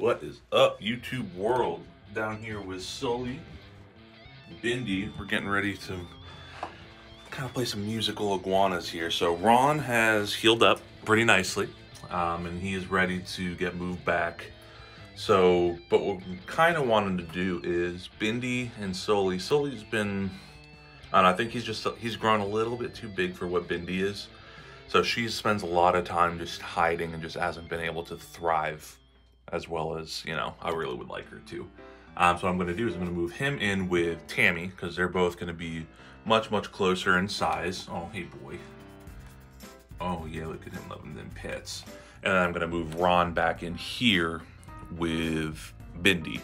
What is up, YouTube world? Down here with Sully, Bindi. We're getting ready to kind of play some musical iguanas here. So Ron has healed up pretty nicely, um, and he is ready to get moved back. So, but what we kind of wanted to do is Bindi and Sully. Sully's been, I know, I think he's just, he's grown a little bit too big for what Bindi is. So she spends a lot of time just hiding and just hasn't been able to thrive as well as, you know, I really would like her to. Um, so what I'm going to do is I'm going to move him in with Tammy because they're both going to be much, much closer in size. Oh, hey, boy. Oh, yeah, look at him loving them pets. And I'm going to move Ron back in here with Bindi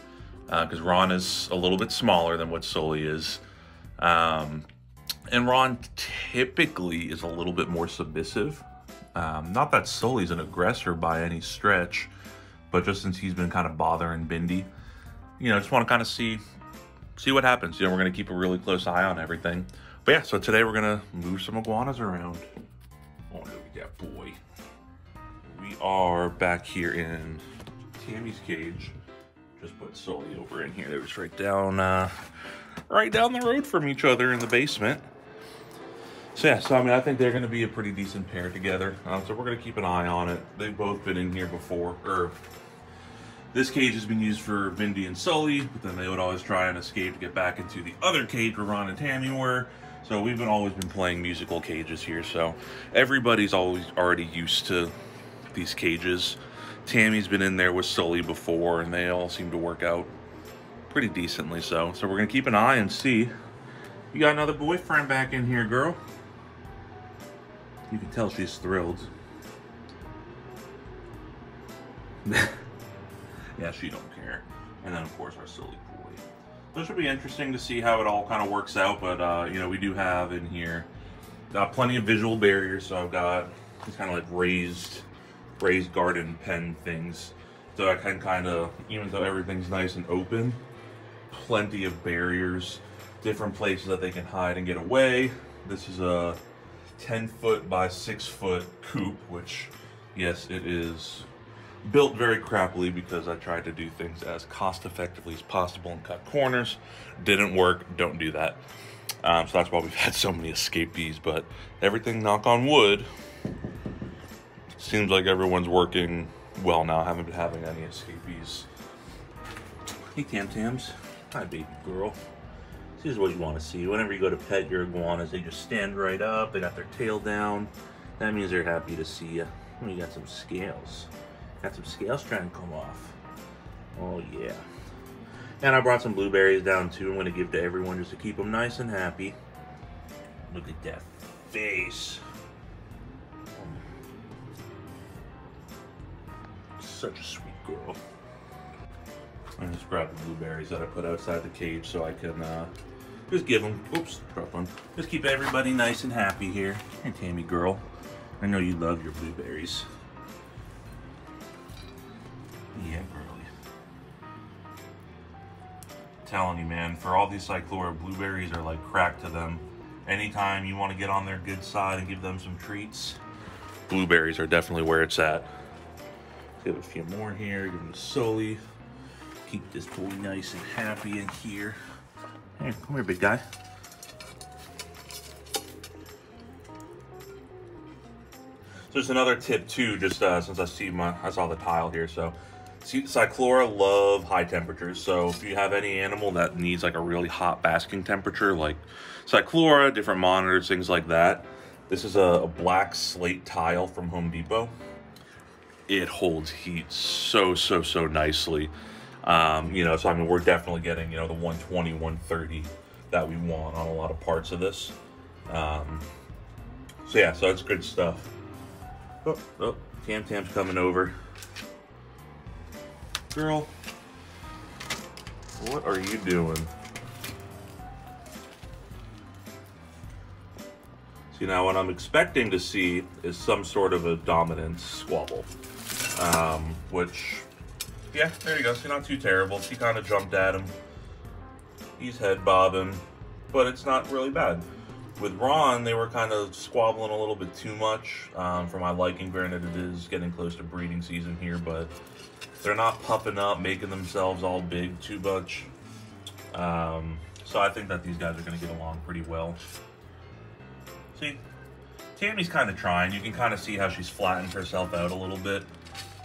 because uh, Ron is a little bit smaller than what Sully is. Um, and Ron typically is a little bit more submissive. Um, not that Sully's an aggressor by any stretch, but just since he's been kind of bothering Bindi, you know, just want to kind of see see what happens. You know, we're going to keep a really close eye on everything. But yeah, so today we're going to move some iguanas around. Oh, that boy. We are back here in Tammy's cage. Just put Sully over in here. They was right down, uh, right down the road from each other in the basement. So yeah, so I mean, I think they're going to be a pretty decent pair together. Um, so we're going to keep an eye on it. They've both been in here before, or this cage has been used for Bindi and Sully, but then they would always try and escape to get back into the other cage where Ron and Tammy were. So we've been always been playing musical cages here. So everybody's always already used to these cages. Tammy's been in there with Sully before, and they all seem to work out pretty decently. So, so we're gonna keep an eye and see. You got another boyfriend back in here, girl. You can tell she's thrilled. yeah, she don't care. And then, of course, our silly boy. This will be interesting to see how it all kind of works out, but, uh, you know, we do have in here got plenty of visual barriers, so I've got these kind of like raised, raised garden pen things. So I can kind of, even though everything's nice and open, plenty of barriers, different places that they can hide and get away. This is a 10 foot by 6 foot coop, which, yes, it is built very crappily because I tried to do things as cost effectively as possible and cut corners. Didn't work, don't do that. Um, so that's why we've had so many escapees, but everything, knock on wood, seems like everyone's working well now. I haven't been having any escapees. Hey, Tam Tams. Hi, baby girl. This is what you want to see. Whenever you go to pet your iguanas, they just stand right up. They got their tail down. That means they're happy to see you. You got some scales. Got some scales trying to come off. Oh, yeah. And I brought some blueberries down, too. I'm going to give to everyone just to keep them nice and happy. Look at that face. Such a sweet girl. I just grabbed the blueberries that I put outside the cage so I can uh, just give them, oops, drop one. Just keep everybody nice and happy here. Hey, Tammy girl. I know you love your blueberries. Yeah, girly. telling you, man, for all these Cyclura, blueberries are like crack to them. Anytime you want to get on their good side and give them some treats, blueberries are definitely where it's at. Give a few more here, give them Sully. Keep this boy nice and happy in here. Come here, big guy. So just another tip too, just uh, since I see my, I saw the tile here. So, see, Cyclura love high temperatures. So if you have any animal that needs like a really hot basking temperature, like Cyclura, different monitors, things like that. This is a, a black slate tile from Home Depot. It holds heat so, so, so nicely. Um, you know, so I mean, we're definitely getting, you know, the 120, 130 that we want on a lot of parts of this. Um, so yeah, so it's good stuff. Oh, oh, Tam Tam's coming over. Girl, what are you doing? See, now what I'm expecting to see is some sort of a dominance squabble, um, which yeah, there you go. See, not too terrible. She kind of jumped at him. He's head bobbing, but it's not really bad. With Ron, they were kind of squabbling a little bit too much um, for my liking. Granted, it is getting close to breeding season here, but They're not puffing up, making themselves all big too much. Um, so I think that these guys are going to get along pretty well. See, Tammy's kind of trying. You can kind of see how she's flattened herself out a little bit.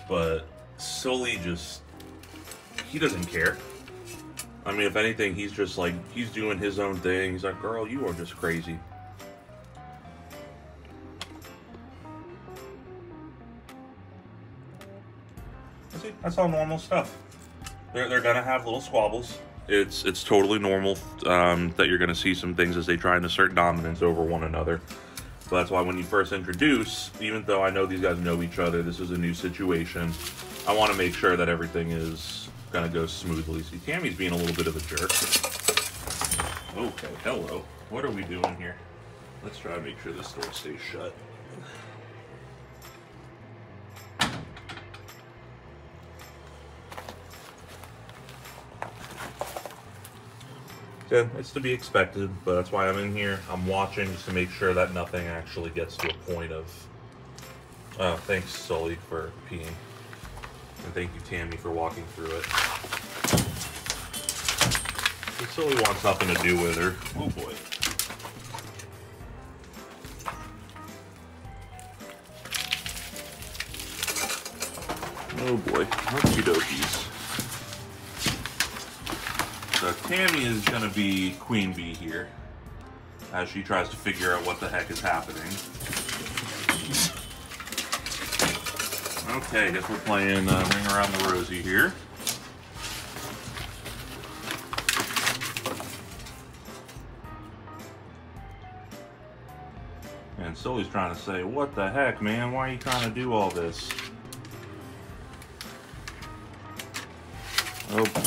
But Sully just, he doesn't care. I mean, if anything, he's just like, he's doing his own thing. He's like, girl, you are just crazy. See, that's all normal stuff. They're, they're gonna have little squabbles. It's it's totally normal um, that you're gonna see some things as they try and assert dominance over one another. So that's why when you first introduce, even though I know these guys know each other, this is a new situation. I want to make sure that everything is gonna go smoothly. See, Tammy's being a little bit of a jerk. Okay, hello. What are we doing here? Let's try to make sure this door stays shut. Yeah, it's to be expected, but that's why I'm in here. I'm watching just to make sure that nothing actually gets to a point of. Oh, thanks, Sully, for peeing. And thank you, Tammy, for walking through it. Sully wants nothing to do with her. Oh boy. Oh boy. Okie dokies. So Tammy is to be Queen Bee here as she tries to figure out what the heck is happening. Okay, I guess we're playing uh, Ring Around the Rosie here. And Sully's trying to say, what the heck, man? Why are you trying to do all this?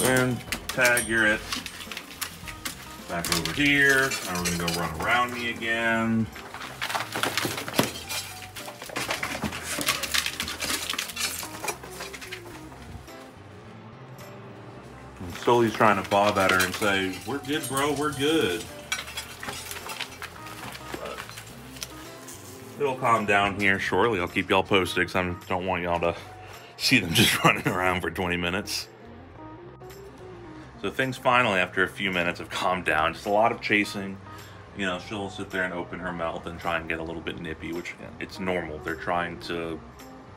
And tag, you're it. Back over here. Now we're gonna go run around me again. Sully's trying to bob at her and say, we're good, bro, we're good. But it'll calm down here shortly. I'll keep y'all posted because I don't want y'all to see them just running around for 20 minutes. So things finally, after a few minutes, have calmed down. Just a lot of chasing. You know, she'll sit there and open her mouth and try and get a little bit nippy, which it's normal. They're trying to,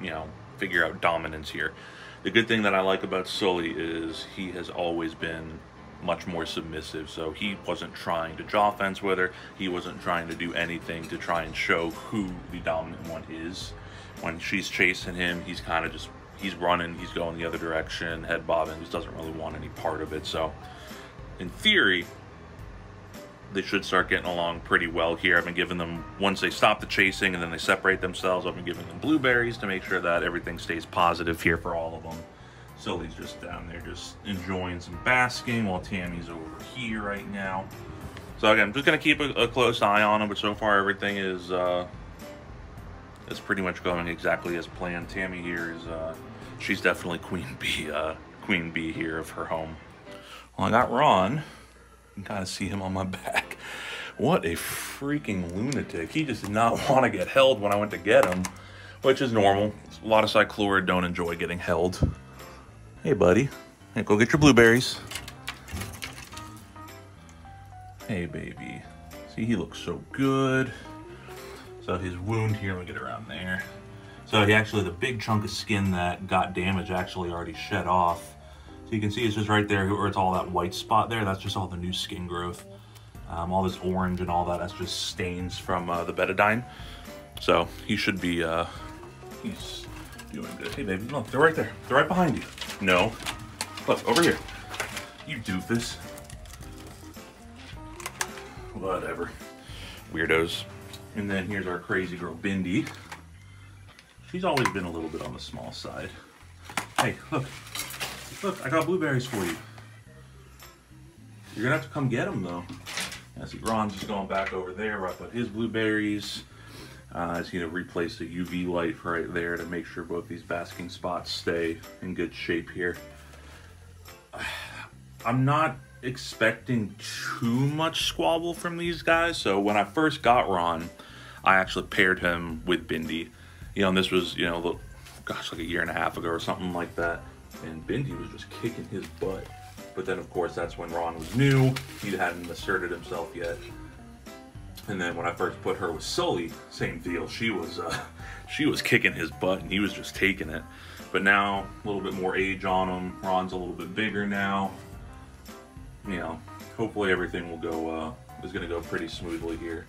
you know, figure out dominance here. The good thing that I like about Sully is he has always been much more submissive. So he wasn't trying to jaw fence with her. He wasn't trying to do anything to try and show who the dominant one is. When she's chasing him, he's kind of just he's running, he's going the other direction, head bobbing, just doesn't really want any part of it. So, in theory, they should start getting along pretty well here. I've been giving them, once they stop the chasing and then they separate themselves, I've been giving them blueberries to make sure that everything stays positive here for all of them. Sully's just down there just enjoying some basking while Tammy's over here right now. So again, I'm just going to keep a, a, close eye on them, but so far everything is uh, is pretty much going exactly as planned. Tammy here is uh, she's definitely queen bee, uh, queen bee here of her home. Well, I got Ron. Kind of see him on my back. What a freaking lunatic. He just did not want to get held when I went to get him, which is normal. A lot of cyclura don't enjoy getting held. Hey, buddy. Hey, go get your blueberries. Hey, baby. See, he looks so good. So his wound here, me get around there. So he actually, the big chunk of skin that got damaged actually already shed off. So you can see it's just right there, where it's all that white spot there. That's just all the new skin growth. Um, all this orange and all that, that's just stains from uh, the betadine. So he should be, uh, he's doing good. Hey baby, look, they're right there. They're right behind you. No. Look, over here. You doofus. Whatever. Weirdos. And then here's our crazy girl, Bindi. She's always been a little bit on the small side. Hey, look. Look, I got blueberries for you. You're gonna have to come get them though. I see Ron's just going back over there, right with his blueberries. Uh, he's gonna replace the UV light right there to make sure both these basking spots stay in good shape here. I'm not expecting too much squabble from these guys. So when I first got Ron, I actually paired him with Bindi. You know, and this was, you know, gosh, like a year and a half ago or something like that. And Bindi was just kicking his butt. But then, of course, that's when Ron was new. He hadn't asserted himself yet. And then when I first put her with Sully, same deal. She was uh, she was kicking his butt, and he was just taking it. But now a little bit more age on him. Ron's a little bit bigger now. You know, hopefully everything will go uh, is going to go pretty smoothly here.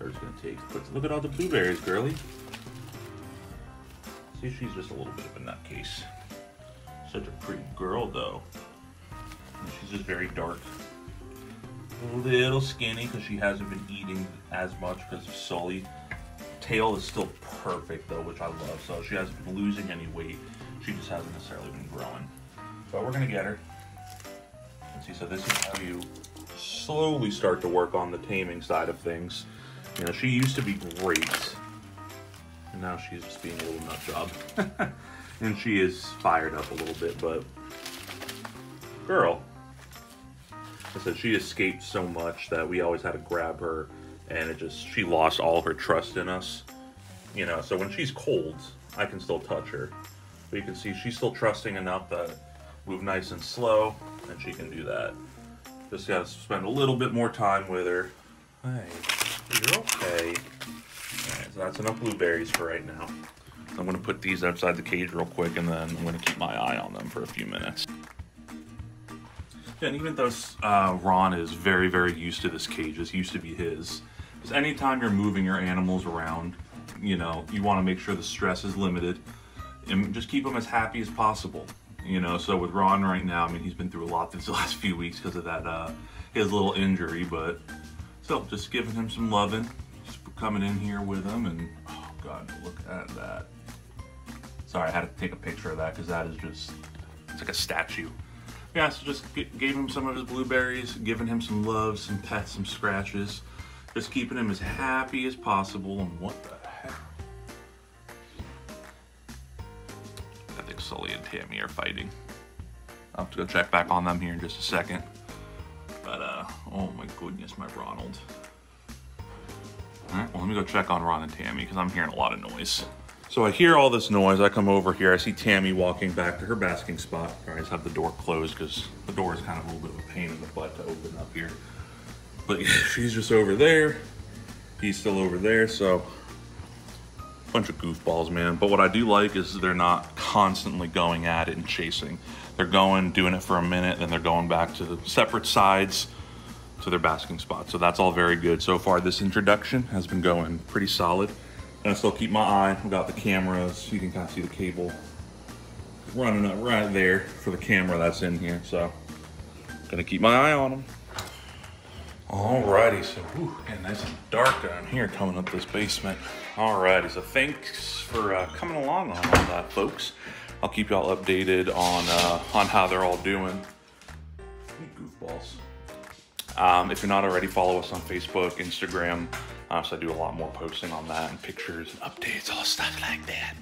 Or it's going to take. But look at all the blueberries, girly. See, she's just a little bit of a nutcase. Such a pretty girl, though. And she's just very dark. A little skinny because she hasn't been eating as much because of Sully. Tail is still perfect, though, which I love. So she hasn't been losing any weight. She just hasn't necessarily been growing. But we're going to get her. See, so this is how you slowly start to work on the taming side of things. You know, she used to be great. And now she's just being a little nut job. and she is fired up a little bit, but girl. I said she escaped so much that we always had to grab her and it just she lost all her trust in us. You know, so when she's cold, I can still touch her. But you can see she's still trusting enough that move nice and slow, and she can do that. Just gotta spend a little bit more time with her. Hey, you're okay. Alright, so that's enough blueberries for right now. I'm gonna put these outside the cage real quick and then I'm gonna keep my eye on them for a few minutes. Yeah, and even though uh, Ron is very, very used to this cage, this used to be his, because anytime you're moving your animals around, you know, you want to make sure the stress is limited and just keep them as happy as possible. You know, so with Ron right now, I mean, he's been through a lot these last few weeks because of that, uh, his little injury, but so just giving him some loving, just coming in here with him, and oh god, look at that. Sorry, I had to take a picture of that because that is just, it's like a statue. Yeah, so just gave him some of his blueberries, giving him some love, some pets, some scratches. Just keeping him as happy as possible. And what the heck? I think Sully and Tammy are fighting. I'll have to go check back on them here in just a second. But, uh, oh my goodness, my Ronald. Alright, well, let me go check on Ron and Tammy because I'm hearing a lot of noise. So I hear all this noise. I come over here. I see Tammy walking back to her basking spot. I just have the door closed because the door is kind of a little bit of a pain in the butt to open up here. But she's just over there. He's still over there. So bunch of goofballs, man. But what I do like is they're not constantly going at it and chasing. They're going, doing it for a minute, then they're going back to the separate sides to their basking spot. So that's all very good. So far, this introduction has been going pretty solid. And I still keep my eye about the cameras. You can kind of see the cable running up right there for the camera that's in here. So, gonna keep my eye on them. Alrighty, so whew, getting nice and dark down here coming up this basement. Alrighty, so thanks for uh, coming along on all that, folks. I'll keep y'all updated on uh, on how they're all doing. Goofballs. Um, if you're not already, follow us on Facebook, Instagram, uh, so I do a lot more posting on that and pictures and updates, all stuff like that.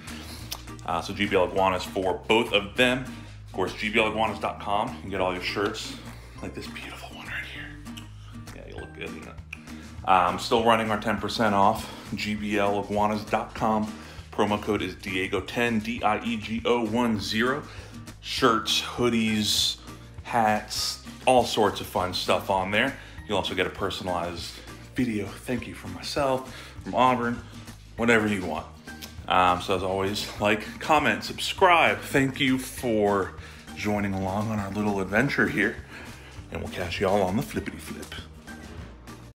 Uh, so GBL Iguanas for both of them. Of course, GBLIguanas.com. You can get all your shirts like this beautiful one right here. Yeah, you look good in it. Um, still running our 10% off. GBLIguanas.com. Promo code is Diego10, D-I-E-G-O-1-0. Shirts, hoodies, hats, all sorts of fun stuff on there. You'll also get a personalized video thank you from myself, from Auburn, whatever you want. Um, so as always, like, comment, subscribe. Thank you for joining along on our little adventure here. And we'll catch you all on the flippity flip.